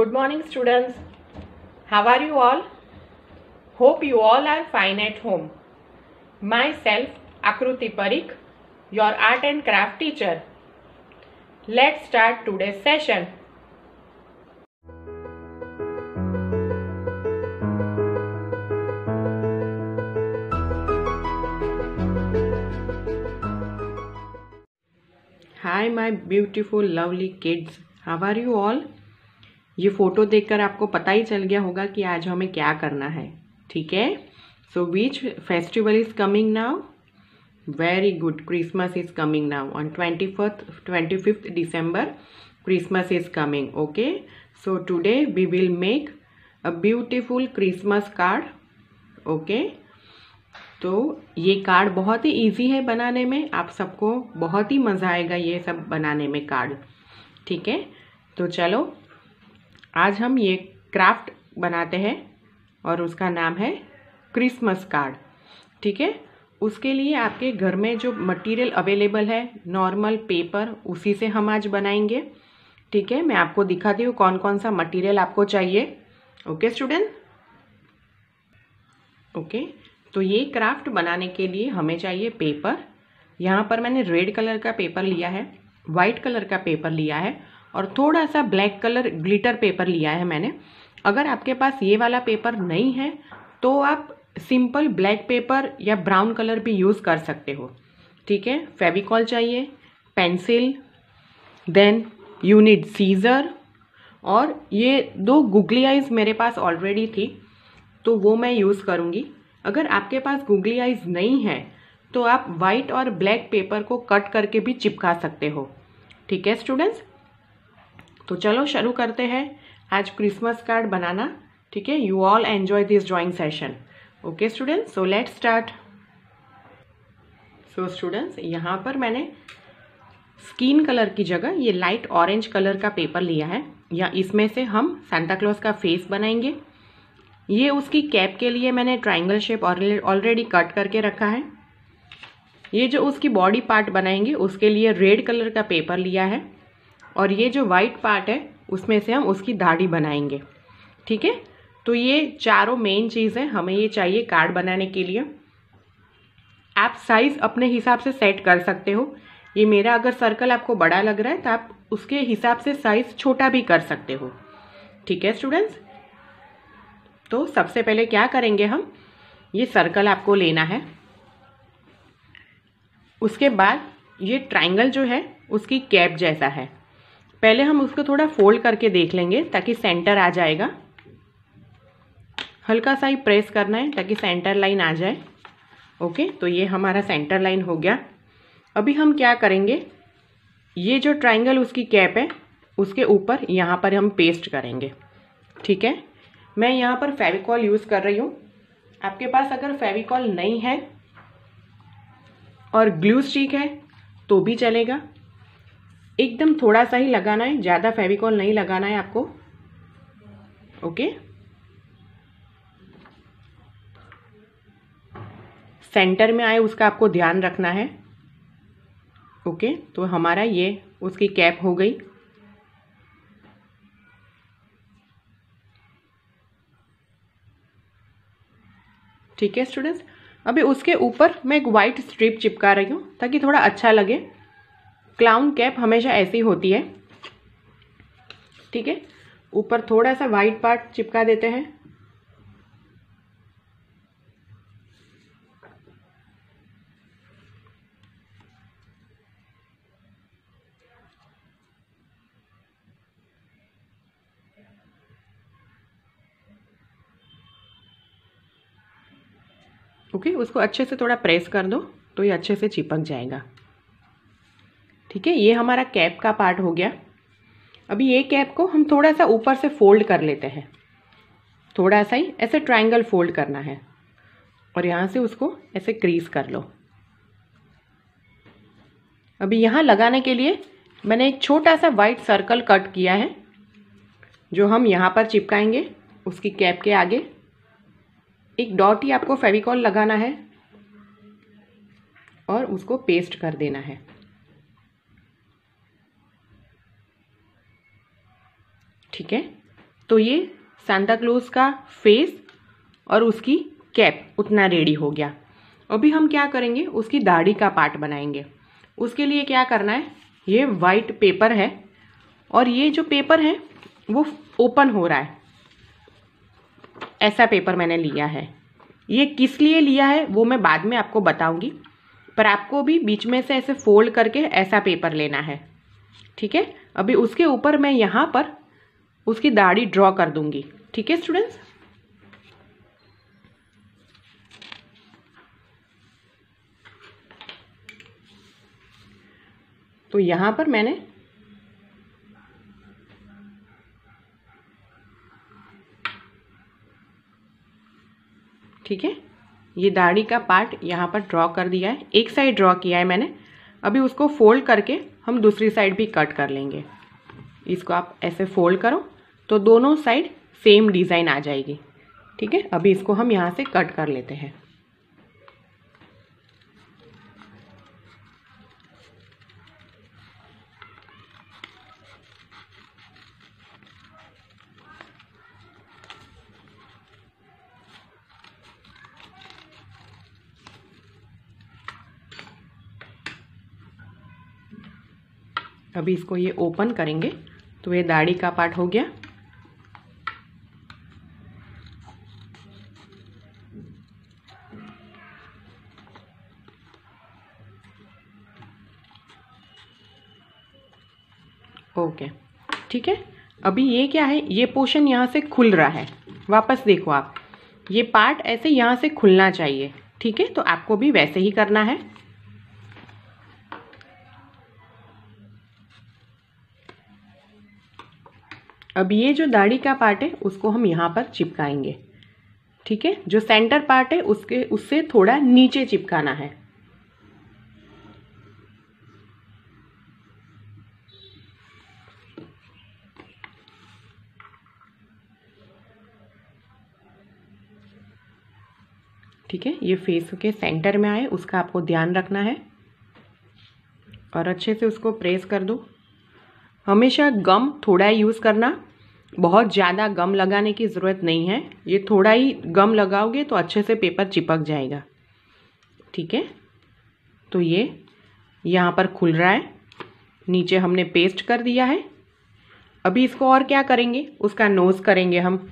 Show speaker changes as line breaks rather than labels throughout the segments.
Good morning, students. How are you all? Hope you all are fine at home. Myself, Akruti Parikh, your art and craft teacher. Let's start today's session. Hi, my beautiful, lovely kids. How are you all? ये photo देखकर आपको पता ही चल गया होगा कि आज हमें क्या करना है, ठीक है? So which festival is coming now very good Christmas is coming now on twenty fourth twenty fifth December Christmas is coming okay so today we will make a beautiful Christmas card okay तो ये card बहुत ही easy है बनाने में। आप सबको बहुत ही मज़ा आएगा ये सब बनाने में कार्ड ठीक है? तो चलो आज हम ये क्राफ्ट बनाते हैं और उसका नाम है क्रिसमस कार्ड, ठीक है? उसके लिए आपके घर में जो मटेरियल अवेलेबल है, नॉर्मल पेपर, उसी से हम आज बनाएँगे, ठीक है? मैं आपको दिखाती हूँ कौन कौन सा मटेरियल आपको चाहिए, ओके स्टूडेंट? ओके तो ये क्राफ्ट बनाने के लिए हमें चाहिए पेपर। यहाँ पर मैंने रेड कलर का पेपर लिया है वाइट कलर का पेपर लिया है और थोड़ा सा ब्लैक कलर ग्लिटर पेपर लिया है मैंने। अगर आपके पास ये वाला पेपर नहीं है तो आप सिंपल ब्लैक पेपर या ब्राउन कलर भी यूज़ कर सकते हो। ठीक है? फेविकॉल चाहिए पेंसिल देन यूनिट सीज़र और ये दो गुगली आइज़ मेरे पास ऑलरेडी थी तो वो मैं यूज़ करूँगी। अगर आपके पास गुगली आइज़ नहीं है तो आप वाइट और ब्लैक पेपर को कट करके भी चिपका सकते हो। ठीक है स्टूडेंट्स तो चलो शुरू करते हैं। आज क्रिसमस कार्ड बनाना, ठीक है? You all enjoy this drawing session okay students so let start so students यहाँ पर मैंने स्किन कलर की जगह ये लाइट ऑरेंज कलर का पेपर लिया है। या इसमें से हम सांता क्लॉज का फेस बनाएँगे। ये उसकी कैप के लिए मैंने ट्राइंगल शेप ऑलरेडी कट करके रखा है। ये जो उसकी बॉडी पार्ट बनाएँगे, उसके लिए रेड कलर का पेपर लिया है। और ये जो वाइट पार्ट है, उसमें से हम उसकी दाढ़ी बनाएँगे। ठीक है? तो ये चारों मेन चीज़ है। हमें ये चाहिए कार्ड बनाने के लिए। आप साइज़ अपने हिसाब से सेट कर सकते हो। ये मेरा अगर सर्कल आपको बड़ा लग रहा है तो आप उसके हिसाब से साइज़ छोटा भी कर सकते हो। ठीक है स्टूडेंट्स तो सबसे पहले क्या करेंगे हम? ये सर्कल आपको लेना है। उसके बाद ये ट्राइंगल जो है, उसकी कैप जैसा है। पहले हम उसको थोड़ा फोल्ड करके देख लेंगे ताकि सेंटर आ जाएगा। हल्का सा ही प्रेस करना है ताकि सेंटर लाइन आ जाए। ओके तो ये हमारा सेंटर लाइन हो गया। अभी हम क्या करेंगे? ये जो ट्राइंगल उसकी कैप है, उसके ऊपर यहाँ पर हम पेस्ट करेंगे। ठीक है? मैं यहाँ पर फेविकॉल यूज़ कर रही हूँ। आपके पास अगर फेविकॉल नहीं है और ग्लू स्टिक है तो भी चलेगा। एकदम थोड़ा सा ही लगाना है, ज़्यादा फेविकॉल नहीं लगाना है आपको। ओके? सेंटर में आए उसका आपको ध्यान रखना है। ओके? तो हमारा ये उसकी कैप हो गई। ठीक है स्टूडेंट्स अभी उसके ऊपर मैं एक वाइट स्ट्रिप चिपका रही हूँ, ताकि थोड़ा अच्छा लगे। क्लाउन कैप हमेशा ऐसी होती है। ठीक है? ऊपर थोड़ा सा वाइट पार्ट चिपका देते हैं। ओके okay, उसको अच्छे से थोड़ा प्रेस कर दो तो ये अच्छे से चिपक जाएगा। ठीक है, ये हमारा कैप का पार्ट हो गया। अभी ये कैप को हम थोड़ा सा ऊपर से फोल्ड कर लेते हैं। थोड़ा सा ही ऐसे ट्रायंगल फोल्ड करना है। और यहाँ से उसको ऐसे क्रीज कर लो। अभी यहाँ लगाने के लिए मैंने एक छोटा सा वाइट सर्कल कट किया है, जो हम यहाँ पर चिपकाएँगे, उसकी कैप के आगे। एक डॉट ही आपको फेविकॉल लगाना है और उसको पेस्ट कर देना है। ठीक है? तो ये सांता क्लोज का फेस और उसकी कैप उतना रेडी हो गया। अभी हम क्या करेंगे? उसकी दाढ़ी का पार्ट बनाएँगे। उसके लिए क्या करना है? ये वाइट पेपर है और ये जो पेपर है, वो ओपन हो रहा है। ऐसा पेपर मैंने लिया है। ये किस लिए लिया है, वो मैं बाद में आपको बताऊँगी। पर आपको भी बीच में से ऐसे फोल्ड करके ऐसा पेपर लेना है। ठीक है? अभी उसके ऊपर मैं यहाँ पर उसकी दाढ़ी ड्रॉ कर दूँगी। ठीक है स्टूडेंट्स तो यहाँ पर मैंने ठीक है, ये दाढ़ी का पार्ट यहाँ पर ड्रॉ कर दिया है। एक साइड ड्रॉ किया है मैंने। अभी उसको फोल्ड करके हम दूसरी साइड भी कट कर लेंगे। इसको आप ऐसे फोल्ड करो तो दोनों साइड सेम डिज़ाइन आ जाएगी। ठीक है? अभी इसको हम यहाँ से कट कर लेते हैं। अभी इसको ये ओपन करेंगे। तो ये दाढ़ी का पार्ट हो गया। ओके, ठीक है? अभी ये क्या है? ये पोर्शन यहाँ से खुल रहा है। वापस देखो आप। ये पार्ट ऐसे यहाँ से खुलना चाहिए, ठीक है? तो आपको भी वैसे ही करना है। अब ये जो दाढ़ी का पार्ट है, उसको हम यहाँ पर चिपकाएँगे। ठीक है? जो सेंटर पार्ट है, उसके, उससे थोड़ा नीचे चिपकाना है। ठीक है? ये फेस के सेंटर में आए, उसका आपको ध्यान रखना है। और अच्छे से उसको प्रेस कर दो। हमेशा गम थोड़ा यूज़ करना। बहुत ज़्यादा गम लगाने की ज़रूरत नहीं है। ये थोड़ा ही गम लगाओगे तो अच्छे से पेपर चिपक जाएगा। ठीक है? तो ये यहाँ पर खुल रहा है। नीचे हमने पेस्ट कर दिया है। अभी इसको और क्या करेंगे? उसका नोज़ करेंगे हम।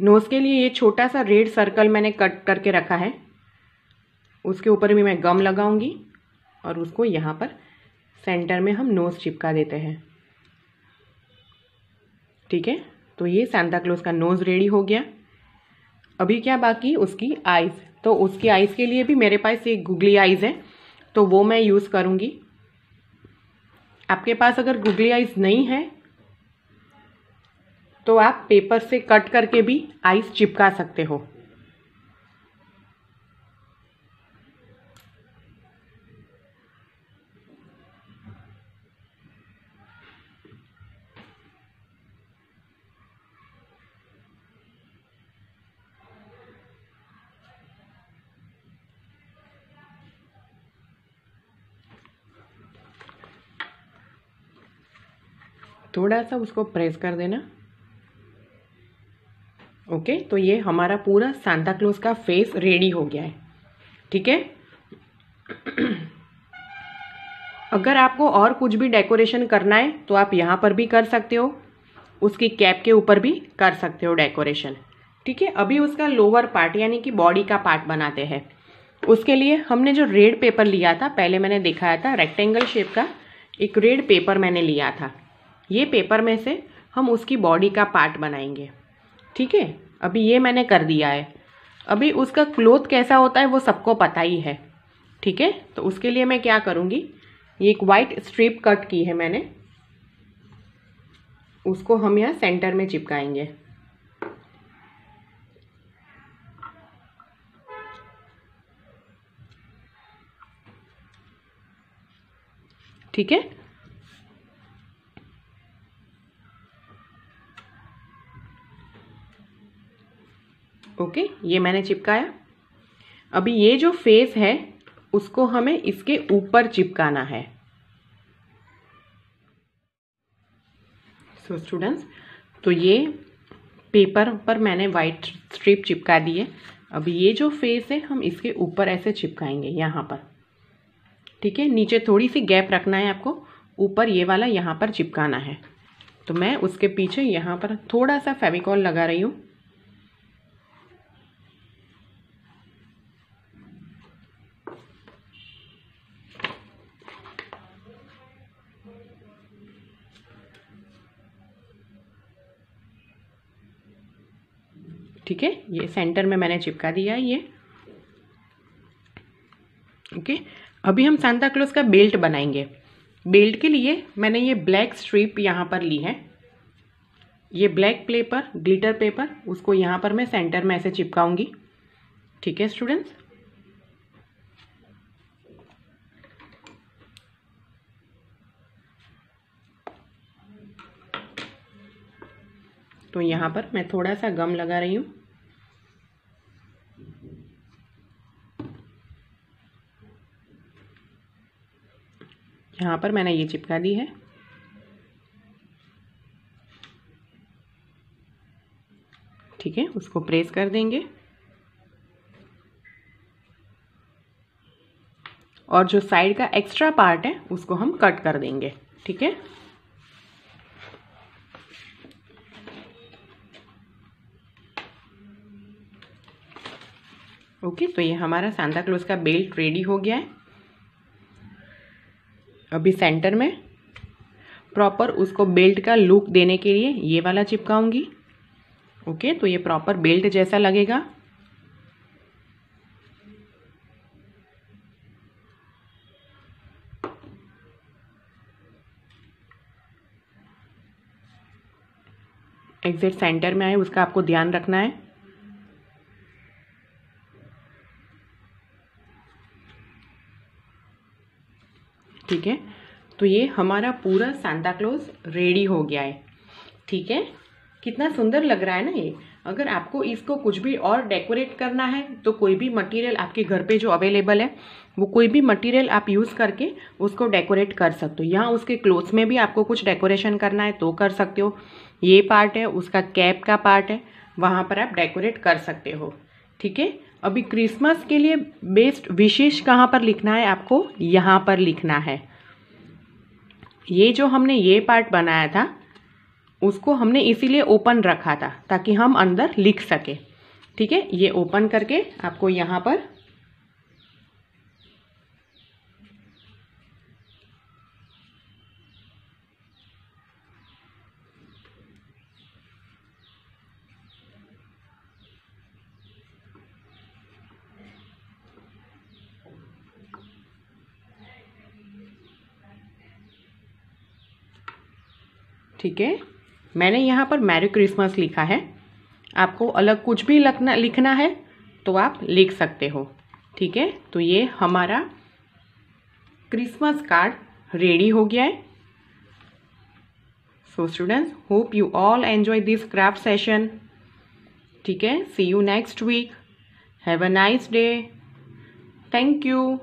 नोज़ के लिए ये छोटा सा रेड सर्कल मैंने कट करके रखा है। उसके ऊपर भी मैं गम लगाऊँगी और उसको यहाँ पर सेंटर में हम नोज़ चिपका देते हैं। ठीक है? तो ये सांता क्लोज का नोज़ रेडी हो गया। अभी क्या बाकी? उसकी आइज़ तो उसकी आइज़ के लिए भी मेरे पास एक गुगली आइज़ है तो वो मैं यूज़ करूँगी। आपके पास अगर गुगली आइज़ नहीं है तो आप पेपर से कट करके भी आइस चिपका सकते हो। थोड़ा सा उसको प्रेस कर देना। ओके तो ये हमारा पूरा सांता क्लोज का फेस रेडी हो गया है। ठीक है? अगर आपको और कुछ भी डेकोरेशन करना है तो आप यहाँ पर भी कर सकते हो। उसकी कैप के ऊपर भी कर सकते हो डेकोरेशन ठीक है? अभी उसका लोअर पार्ट यानी कि बॉडी का पार्ट बनाते हैं। उसके लिए हमने जो रेड पेपर लिया था, पहले मैंने दिखाया था रेक्टेंगल शेप का, एक रेड पेपर मैंने लिया था। ये पेपर में से हम उसकी बॉडी का पार्ट बनाएँगे। ठीक है? अभी ये मैंने कर दिया है। अभी उसका क्लोथ कैसा होता है वो सबको पता ही है। ठीक है? तो उसके लिए मैं क्या करूँगी? ये एक वाइट स्ट्रिप कट की है मैंने। उसको हम यहाँ सेंटर में चिपकाएँगे। ठीक है? ओके ये मैंने चिपकाया। अभी ये जो फेस है उसको हमें इसके ऊपर चिपकाना है। सो so, स्टूडेंट्स तो ये पेपर पर मैंने वाइट स्ट्रिप चिपका दी है अब ये जो फेस है हम इसके ऊपर ऐसे चिपकाएँगे यहाँ पर। ठीक है नीचे थोड़ी सी गैप रखना है आपको। ऊपर ये वाला यहाँ पर चिपकाना है। तो मैं उसके पीछे यहाँ पर थोड़ा सा फेविकॉल लगा रही हूँ। ठीक है? ये सेंटर में मैंने चिपका दिया ये। ओके अभी हम सांता क्लोज का बेल्ट बनाएँगे। बेल्ट के लिए मैंने ये ब्लैक स्ट्रिप यहाँ पर ली है। ये ब्लैक पेपर ग्लिटर पेपर उसको यहाँ पर मैं सेंटर में ऐसे चिपकाऊँगी। ठीक है स्टूडेंट्स तो यहाँ पर मैं थोड़ा सा गम लगा रही हूँ। यहाँ पर मैंने ये चिपका दी है। ठीक है, उसको प्रेस कर देंगे। और जो साइड का एक्स्ट्रा पार्ट है, उसको हम कट कर देंगे। ठीक है? ओके तो ये हमारा सांता क्लोज का बेल्ट रेडी हो गया है। अभी सेंटर में। प्रॉपर उसको बेल्ट का लुक देने के लिए ये वाला चिपकाऊँगी। ओके तो ये प्रॉपर बेल्ट जैसा लगेगा। एग्जैक्ट सेंटर में आए, उसका आपको ध्यान रखना है। ठीक है? तो ये हमारा पूरा सांता क्लोज रेडी हो गया है। ठीक है? कितना सुंदर लग रहा है ना ये? अगर आपको इसको कुछ भी और डेकोरेट करना है तो कोई भी मटेरियल आपके घर पे जो अवेलेबल है, वो कोई भी मटेरियल आप यूज़ करके उसको डेकोरेट कर सकते हो। यहाँ उसके क्लोथ्स में भी आपको कुछ डेकोरेशन करना है तो कर सकते हो। ये पार्ट है, उसका कैप का पार्ट है, वहाँ पर आप डेकोरेट कर सकते हो। ठीक है? अभी क्रिसमस के लिए बेस्ट विशेष कहाँ पर लिखना है? आपको यहाँ पर लिखना है। ये जो हमने ये पार्ट बनाया था, उसको हमने इसीलिए ओपन रखा था ताकि हम अंदर लिख सके। ठीक है? ये ओपन करके आपको यहाँ पर ठीक है? मैंने यहाँ पर मैरी क्रिसमस लिखा है। आपको अलग कुछ भी लिखना लिखना है तो आप लिख सकते हो। ठीक है? तो ये हमारा क्रिसमस कार्ड रेडी हो गया है। So students hope you all enjoy this craft session ठीक है? See you next week have a nice day thank you